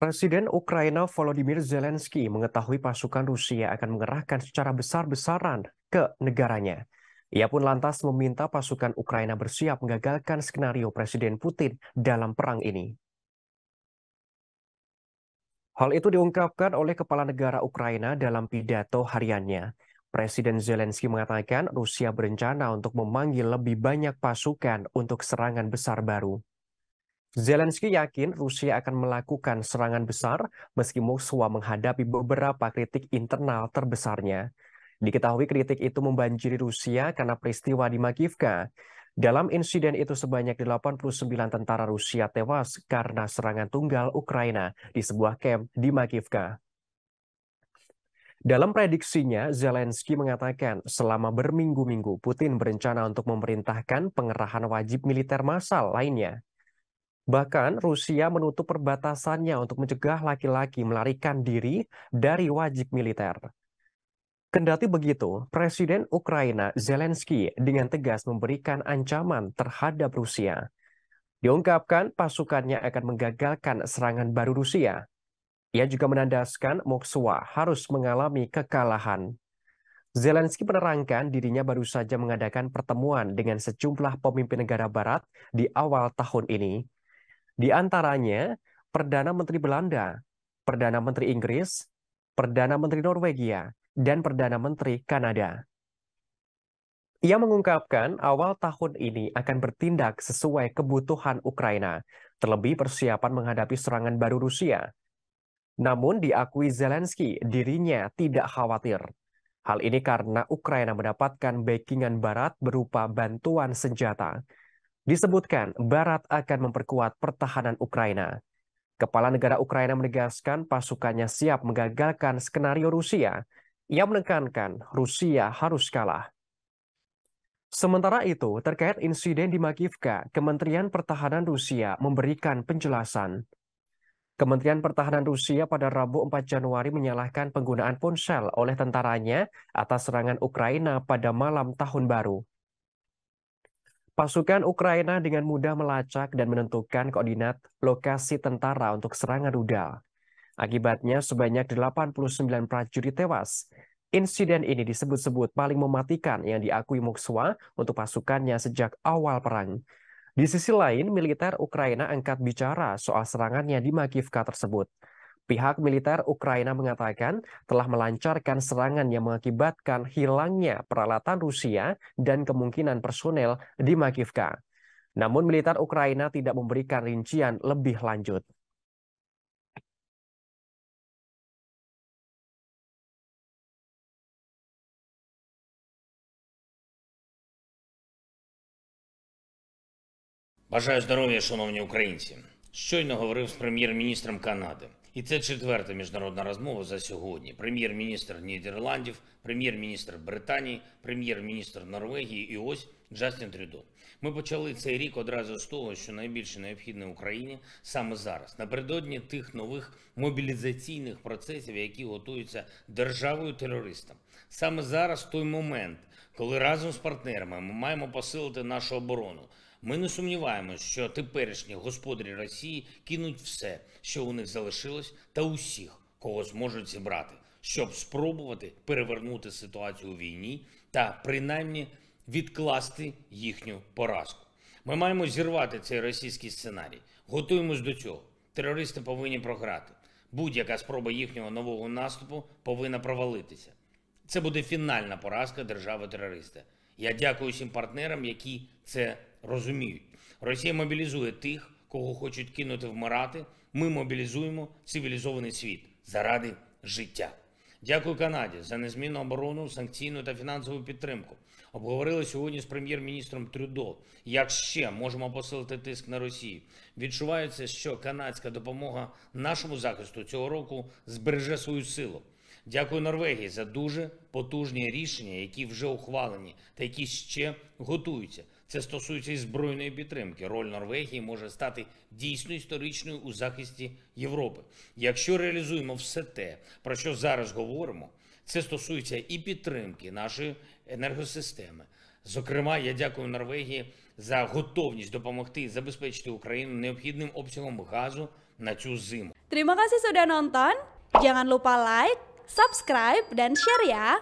Presiden Ukraina Volodymyr Zelensky mengetahui pasukan Rusia akan mengerahkan secara besar-besaran ke negaranya. Ia pun lantas meminta pasukan Ukraina bersiap menggagalkan skenario Presiden Putin dalam perang ini. Hal itu diungkapkan oleh Kepala Negara Ukraina dalam pidato hariannya. Presiden Zelensky mengatakan Rusia berencana untuk memanggil lebih banyak pasukan untuk serangan besar baru. Zelensky yakin Rusia akan melakukan serangan besar meski Moskwa menghadapi beberapa kritik internal terbesarnya. Diketahui kritik itu membanjiri Rusia karena peristiwa di Makivka. Dalam insiden itu sebanyak 89 tentara Rusia tewas karena serangan tunggal Ukraina di sebuah camp di Makivka. Dalam prediksinya, Zelensky mengatakan selama berminggu-minggu Putin berencana untuk memerintahkan pengerahan wajib militer massal lainnya. Bahkan Rusia menutup perbatasannya untuk mencegah laki-laki melarikan diri dari wajib militer. Kendati begitu, Presiden Ukraina Zelensky dengan tegas memberikan ancaman terhadap Rusia. Diungkapkan pasukannya akan menggagalkan serangan baru Rusia. Ia juga menandaskan Moskwa harus mengalami kekalahan. Zelensky menerangkan dirinya baru saja mengadakan pertemuan dengan sejumlah pemimpin negara barat di awal tahun ini di antaranya Perdana Menteri Belanda, Perdana Menteri Inggris, Perdana Menteri Norwegia, dan Perdana Menteri Kanada. Ia mengungkapkan awal tahun ini akan bertindak sesuai kebutuhan Ukraina, terlebih persiapan menghadapi serangan baru Rusia. Namun diakui Zelensky dirinya tidak khawatir. Hal ini karena Ukraina mendapatkan backingan barat berupa bantuan senjata. Disebutkan Barat akan memperkuat pertahanan Ukraina. Kepala negara Ukraina menegaskan pasukannya siap menggagalkan skenario Rusia. Ia menekankan Rusia harus kalah. Sementara itu, terkait insiden di Makivka, Kementerian Pertahanan Rusia memberikan penjelasan. Kementerian Pertahanan Rusia pada Rabu 4 Januari menyalahkan penggunaan ponsel oleh tentaranya atas serangan Ukraina pada malam tahun baru. Pasukan Ukraina dengan mudah melacak dan menentukan koordinat lokasi tentara untuk serangan rudal. Akibatnya sebanyak 89 prajurit tewas. Insiden ini disebut-sebut paling mematikan yang diakui Moskwa untuk pasukannya sejak awal perang. Di sisi lain, militer Ukraina angkat bicara soal serangannya di Makivka tersebut. Pihak militer Ukraina mengatakan telah melancarkan serangan yang mengakibatkan hilangnya peralatan Rusia dan kemungkinan personel di Makivka. Namun militer Ukraina tidak memberikan rincian lebih lanjut. Бажаю здоров'я, шановні українці. Щойно говорив з прем'єр-міністром Канади. І це четверта міжнародна розмова за сьогодні. Прем'єр-міністр Нідерландів, прем'єр-міністр Британії, прем'єр-міністр Норвегії і ось Джастін Трюдо. Ми почали цей рік одразу з того, що найбільше необхідне Україні саме зараз, напередодні тих нових мобілізаційних процесів, які готуються державою терористам. Саме зараз той момент, коли разом з партнерами ми маємо посилити нашу оборону. Ми не сумніваємось, що теперішні господарі Росії кинуть все, що у них залишилось, та усіх, кого зможуть зібрати, щоб спробувати перевернути ситуацію у війні та принаймні відкласти їхню поразку. Ми маємо зірвати цей російський сценарій. Готуємось до цього. Терористи повинні програти. Будь-яка спроба їхнього нового наступу повинна провалитися. Це буде фінальна поразка держави-терориста. Я дякую всім партнерам, які це розуміють. Росія мобілізує тих, кого хочуть кинути вмирати. Ми мобілізуємо цивілізований світ заради життя. Дякую Канаді за незмінну оборону, санкційну та фінансову підтримку. Обговорили сьогодні з прем'єр-міністром Трюдо, як ще можемо посилити тиск на Росію. Відчувається, що канадська допомога нашому захисту цього року збереже свою силу. Дякую Норвегії за дуже потужні рішення, які вже ухвалені, та які ще готуються. Це стосується і збройної підтримки. Роль Норвегії може стати дійсно історичною у захисті Європи. Якщо реалізуємо все те, про що зараз говоримо, це стосується і підтримки нашої енергосистеми. Зокрема, я дякую Норвегії за готовність допомогти забезпечити Україну необхідним обсягом газу на цю зиму. Terima kasih sudah nonton. Jangan lupa like, subscribe, dan share ya.